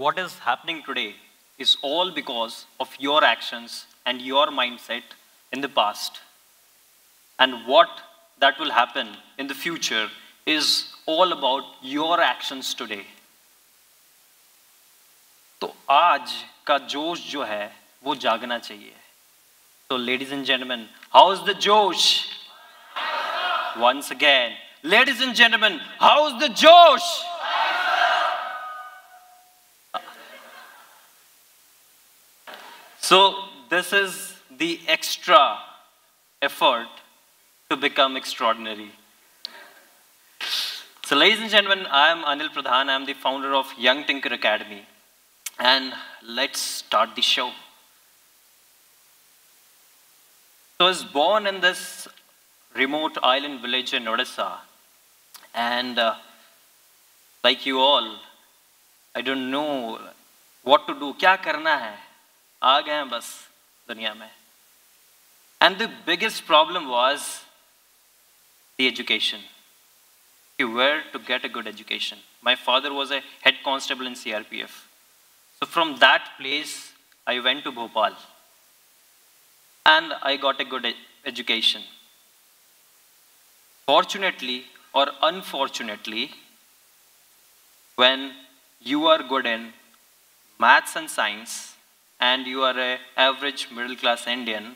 what is happening today is all because of your actions and your mindset in the past. And what that will happen in the future is all about your actions today. तो आज का जोश जो है वो जागना चाहिए तो ladies and gentleman how is the जोश once again ladies and gentlemen how's the josh so this is the extra effort to become extraordinary so ladies and gentlemen i am anil pradhan i am the founder of young tinker academy and let's start the show so I was born in this remote island village in Odisha. And uh, like you all, I don't know what to do. क्या करना है आ गए हैं बस दुनिया में And the biggest problem was the education. Where to get a good education. My father was a head constable in CRPF. So from that place, I went to Bhopal. And I got a good education. Fortunately or unfortunately, when you are good in maths and science and you are a average middle class Indian,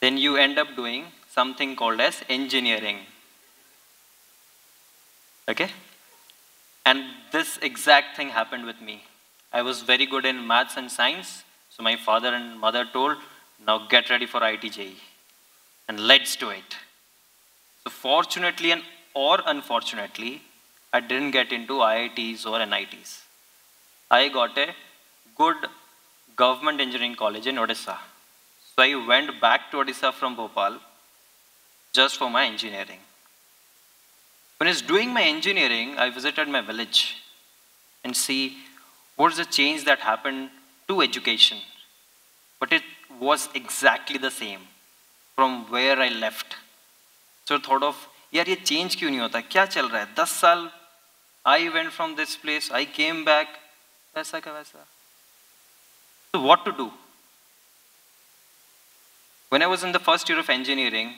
then you end up doing something called as engineering. Okay? And this exact thing happened with me. I was very good in maths and science, so my father and mother told, now get ready for ITJ and let's do it. So fortunately and or unfortunately, I didn't get into IITs or NITs. I got a good government engineering college in Odisha. So I went back to Odisha from Bhopal just for my engineering. When I was doing my engineering, I visited my village and see what's the change that happened to education. But it was exactly the same from where I left. So thought of, यार ये change क्यों नहीं होता क्या चल रहा है दस साल I went from this place, I came back, वैसा का वैसा. So what to do? When I was in the first year of engineering,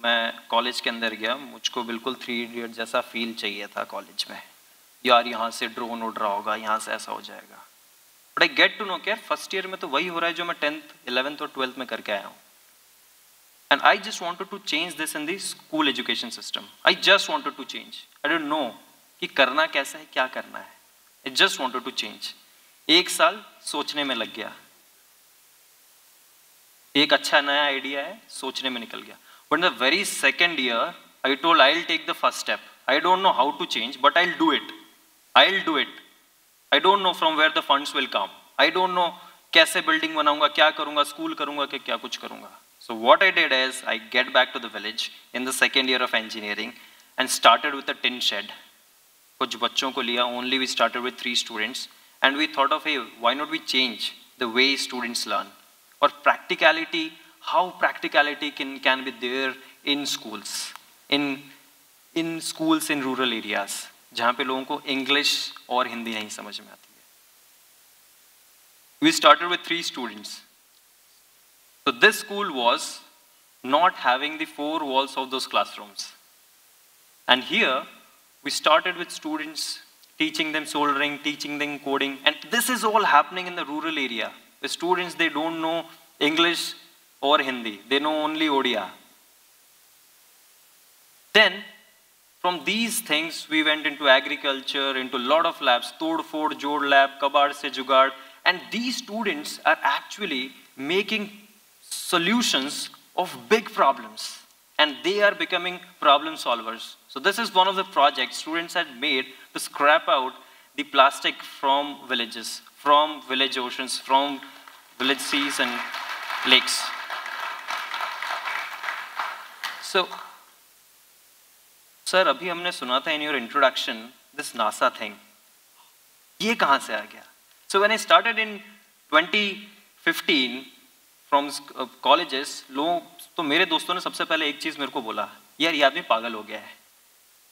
मैं कॉलेज के अंदर गया मुझको बिल्कुल थ्री इडियट जैसा फील चाहिए था कॉलेज में। यार यहाँ से ड्रोन उड़ रहा होगा यहाँ से ऐसा हो जाएगा। But I get to know care first year में तो वही हो रहा है जो मैं टेंथ इलेवेंथ और ट्वेल्थ में करके आया हूँ। And I just wanted to change this in the school education system I just wanted to change I don't know कि करना कैसा है क्या करना है। I just wanted to change एक साल सोचने में लग गया। एक अच्छा नया आइडिया है, सोचने में निकल गया। But the very second year I told I take the first step I don't know how to change but I do it I do it I don't know from where the funds will come I don't know कैसे building बनाऊँगा, क्या करूँगा school करूँगा कि क्या कुछ करूँगा. So what I did as I get back to the village in the second year of engineering and started with a tin shed कुछ बच्चों को लिया only we started with three students and we thought of a why not we change the way students learn or practicality how practicality can, can be there in schools, in, in schools in rural areas, जहाँ पे लोगों को English और हिंदी नहीं समझ में आती है. We started with three students. So this school was not having the four walls of those classrooms. And here, we started with students teaching them soldering, teaching them coding, and this is all happening in the rural area. The students, they don't know English, or Hindi. They know only Odia. Then, from these things, we went into agriculture, into a lot of labs, Tod Fod, Jod Lab, Kabad Se Jugad, and these students are actually making solutions of big problems. And they are becoming problem solvers. So this is one of the projects students had made to scrap out the plastic from villages, from village oceans, from village seas and lakes. So, sir अभी हमने सुना था in your introduction this NASA thing ये कहाँ से आ गया? So when I started in 2015 from colleges लोग तो मेरे दोस्तों ने सबसे पहले एक चीज़ मेरे को बोला यार ये आदमी पागल हो गया है।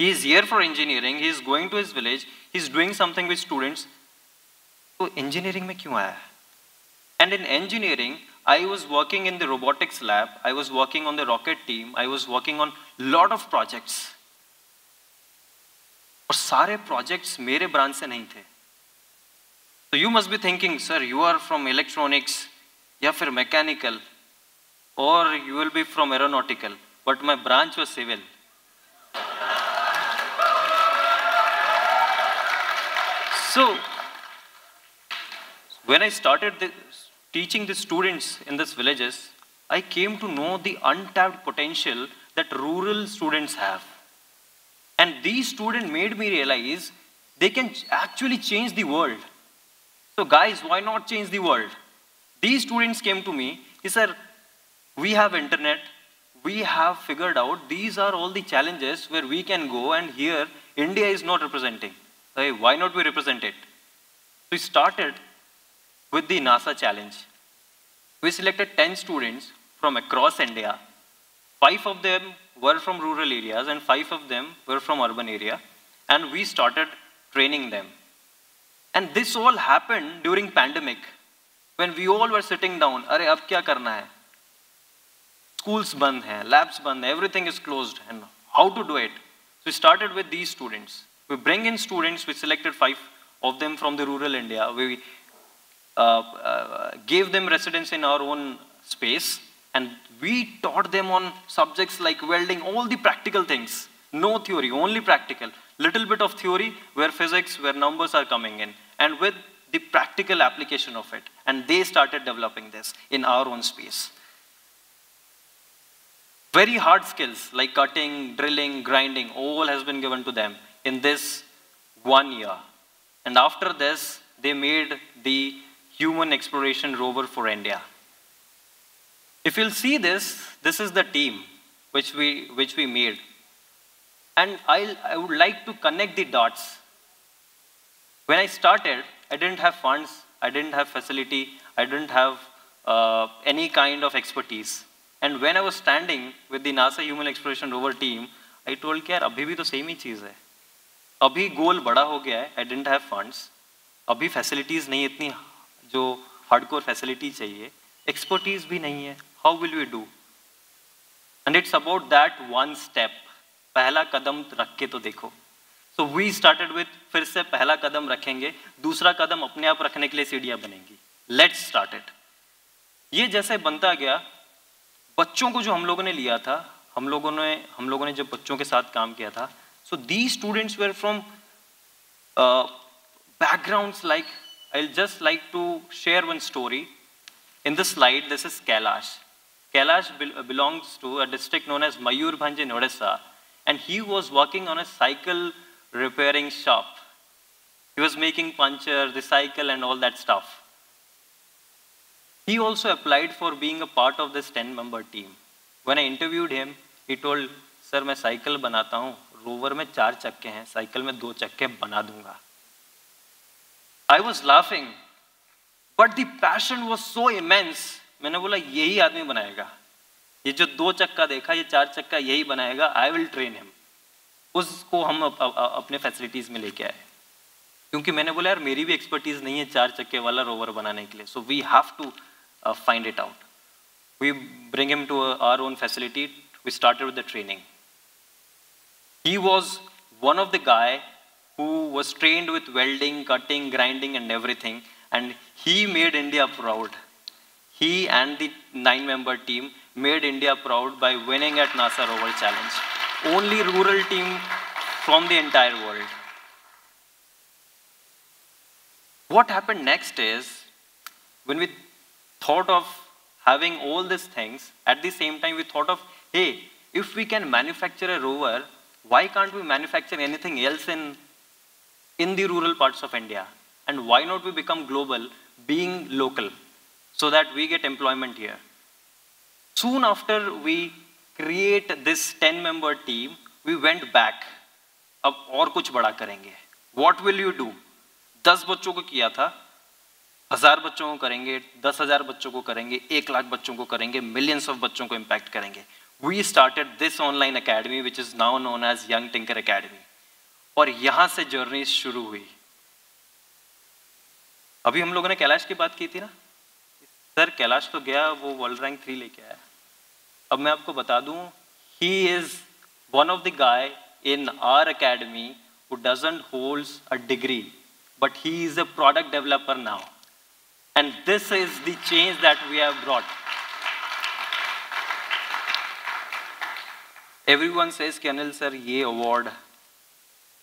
He is here for engineering he is going to his village he is doing something with students तो इंजीनियरिंग में क्यों आया? And in engineering I was working in the robotics lab I was working on the rocket team I was working on lot of projects. और सारे projects मेरे branch से नहीं थे। तो you must be thinking sir you are from electronics या फिर mechanical और you will be from aeronautical but my branch was civil So, when I started teaching the students in these villages, I came to know the untapped potential that rural students have. And these students made me realize they can actually change the world. So guys, why not change the world? These students came to me, he said, we have internet, we have figured out these are all the challenges where we can go and here India is not representing. Hey, why not we represent it? So We started with the NASA challenge. We selected 10 students from across India. Five of them were from rural areas and five of them were from urban area. And we started training them. And this all happened during pandemic when we all were sitting down. Are ab kya karna hai? Schools hai, labs hai, everything is closed. And how to do it? So we started with these students. We bring in students, we selected five of them from the rural India. We Uh, uh, gave them residence in our own space and we taught them on subjects like welding, all the practical things. No theory, only practical. Little bit of theory where physics, where numbers are coming in. And with the practical application of it. And they started developing this in our own space. Very hard skills like cutting, drilling, grinding, all has been given to them in this one year. And after this, they made the human exploration rover for India. If you'll see this, this is the team which we, which we made. And I'll, I would like to connect the dots. When I started, I didn't have funds, I didn't have facility, I didn't have uh, any kind of expertise. And when I was standing with the NASA Human Exploration Rover team, I told कि यार अभी भी तो same ही चीज़ है अभी गोल बड़ा हो गया है आई डेंट हैव फंड्स अभी फैसिलिटीज़ नहीं इतनी जो हार्डकोर फैसिलिटी चाहिए एक्सपर्टीज भी नहीं है how will we do and it's about that one step पहला कदम रख के तो देखो। सो वी स्टार्टेड विथ फिर से पहला कदम रखेंगे, दूसरा कदम अपने आप रखने के लिए सीढ़ियाँ बनेंगी। लेट्स स्टार्टेड ये जैसे बनता गया, बच्चों को जो हम लोगों ने लिया था, हम लोगों ने, हम लोगों ने जब बच्चों के साथ काम किया था so the students were from backgrounds like I'll just like to share one story. In this slide, this is Kailash. Kailash belongs to a district known as Mayurbhanj in Odisha, and he was working on a cycle repairing shop. He was making puncture, the cycle, and all that stuff. He also applied for being a part of this 10-member team. When I interviewed him, he told, sir, मैं cycle बनाता हूँ rover में चार चक्के हैं cycle में दो चक्के बना दूंगा I was laughing, but the passion was so immense. मैंने बोला यही आदमी बनाएगा ये जो दो चक्का देखा ये चार चक्का यही बनाएगा आई विल ट्रेन हिम उसको हम अप, अप, अपने फैसिलिटीज में लेके आए क्योंकि मैंने बोला यार मेरी भी एक्सपर्टीज नहीं है चार चक्के वाला रोवर बनाने के लिए so we have to find it out we bring him to our own facility we started with the training he was one of the guy who was trained with welding, cutting, grinding, and everything. And he made India proud. He and the nine member team made India proud by winning at NASA Rover Challenge. Only rural team from the entire world. What happened next is when we thought of having all these things, at the same time we thought of, hey, if we can manufacture a rover, why can't we manufacture anything else in in the rural parts of India. And why not we become global, being local, so that we get employment here. Soon after we create this 10-member team, we went back. अब और कुछ बड़ा करेंगे What will you do? दस बच्चों को किया था हजार बच्चों को करेंगे दस हजार बच्चों को करेंगे एक लाख बच्चों को करेंगे मिलियंस ऑफ बच्चों को इम्पैक्ट करेंगे we started this online academy which is now known as young tinker academy और यहाँ से जर्नी शुरू हुई। अभी हम लोगों ने कैलाश की बात की थी ना? सर, कैलाश तो गया, वो वर्ल्ड रैंक थ्री लेके आया। अब मैं आपको बता दूँ he is one of the guy in our academy who doesn't holds a degree but he is a product developer now. And this is the change that we have brought. Everyone says कि Anil sir ये award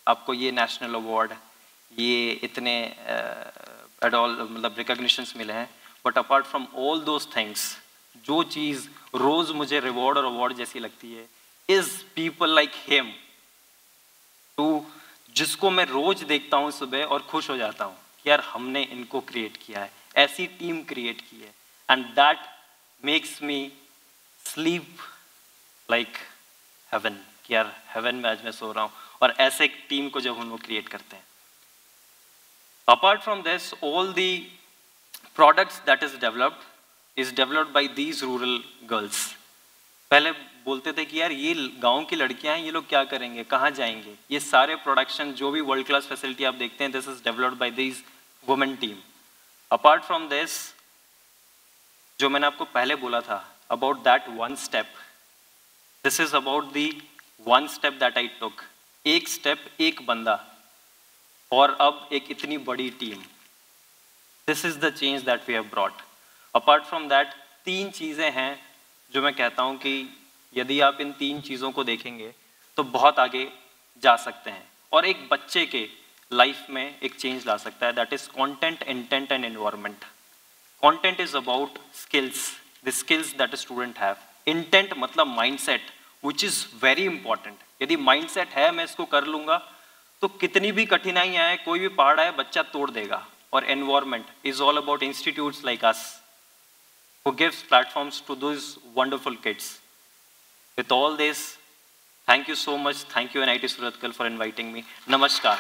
आपको ये national award ये इतने at all मतलब recognitions मिले हैं। But apart from all those things जो चीज़ रोज़ मुझे रिवॉर्ड और अवार्ड जैसी लगती है is people like him too जिसको मैं रोज़ देखता हूँ सुबह और खुश हो जाता हूँ कि यार हमने इनको क्रिएट किया है। ऐसी टीम क्रिएट की है। And that makes me sleep like heaven कि यार हेवन में आज मैं सो रहा हूँ। और ऐसे एक टीम को जब हम लोग क्रिएट करते हैं। Apart from this all the products that is developed is developed by these rural girls पहले बोलते थे कि यार, ये गाँव की लड़कियाँ हैं, ये लोग क्या करेंगे? कहाँ जाएँगे? ये सारे प्रोडक्शन जो भी वर्ल्ड क्लास फैसिलिटी आप देखते हैं this is developed by these women team apart from this जो मैंने आपको पहले बोला था about that one step this is about the one step that I took एक स्टेप एक बंदा। और अब एक इतनी बड़ी team this is the change that we have brought apart from that तीन चीज़ें हैं जो मैं कहता हूँ कि यदि आप इन तीन चीज़ों को देखेंगे तो बहुत आगे जा सकते हैं। और एक बच्चे के लाइफ में एक चेंज ला सकता है। That is content intent and environment content is about skills the skills that student have intent मतलब mindset which is very important यदि माइंड सेट है, मैं इसको कर लूँगा तो कितनी भी कठिनाई आए, कोई भी पहाड़ आए, बच्चा तोड़ देगा। और environment is all about institute like us who gives platforms to these wonderful kids with all this thank you so much thank you N I T Surathkal for inviting me नमस्कार